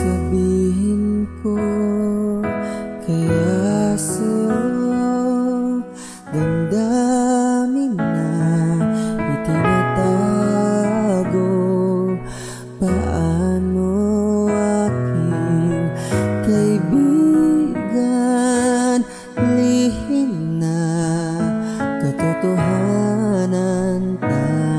sasabihin ko kaya sa'yo damdamin na itinatago paano aking kaibigan lihim na katotohanan tayo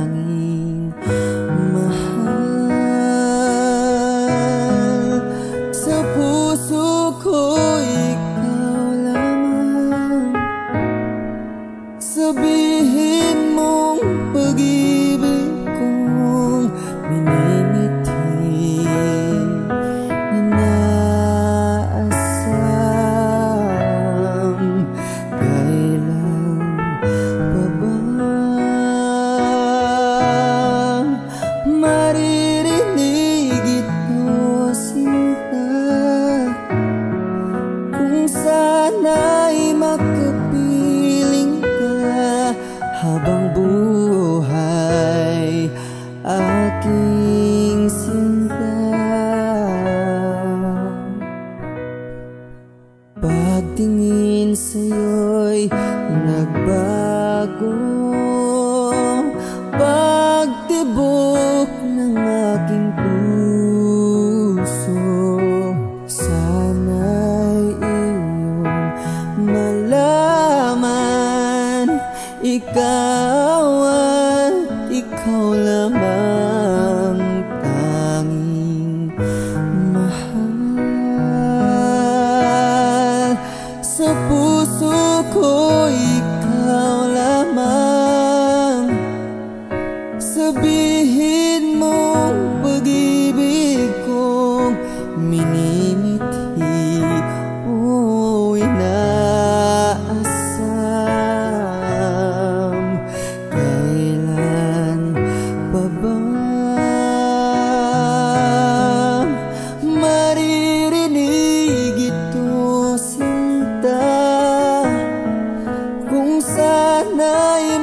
sabihin mong Pagtingin sa'yo'y nagbago. Pagtibok ng aking puso Sana'y iyong malaman. Ikaw at puso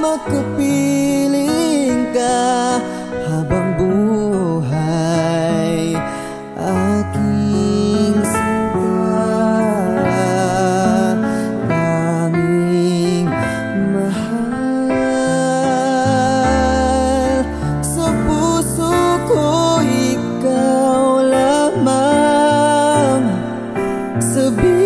makapiling ka habang buhay Aking sinta Tanging mahal. Sa puso ko ikaw lamang. Sabihin